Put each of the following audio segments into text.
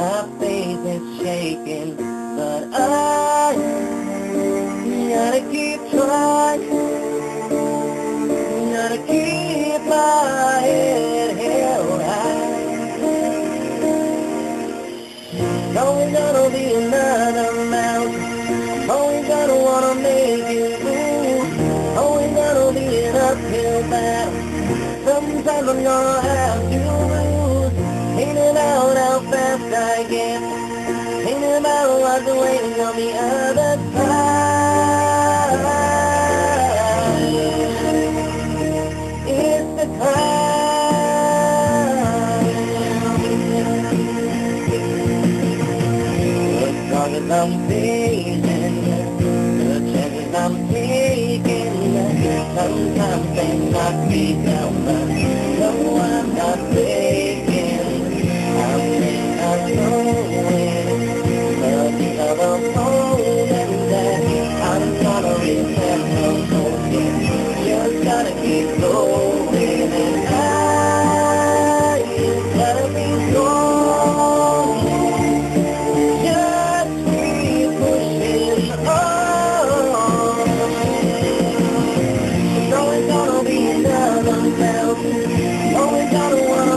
My faith is shaking, but I gotta keep trying. Gotta keep my head held high. Always gonna be another mountain. Always gonna wanna make it move. Always gonna be an uphill battle. Sometimes I'm gonna have to Ain't about how fast I get. Ain't about what's waiting on the other side. It's the climb. The struggles I'm facing, the chances I'm taking. Sometimes they knock me down, but no, I'm not breaking. Mountain. Always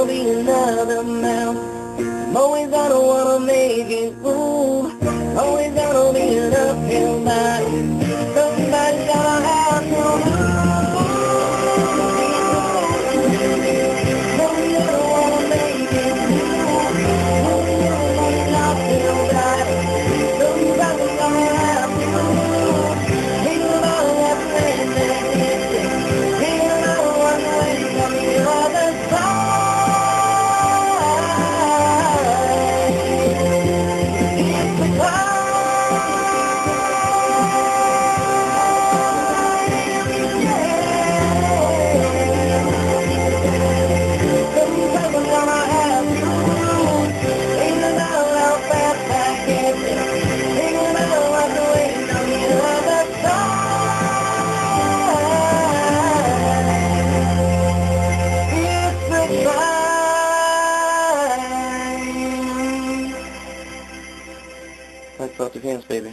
gonna be another mountain. I'm always gonna wanna make it move. Always gonna be an Put up your hands, baby.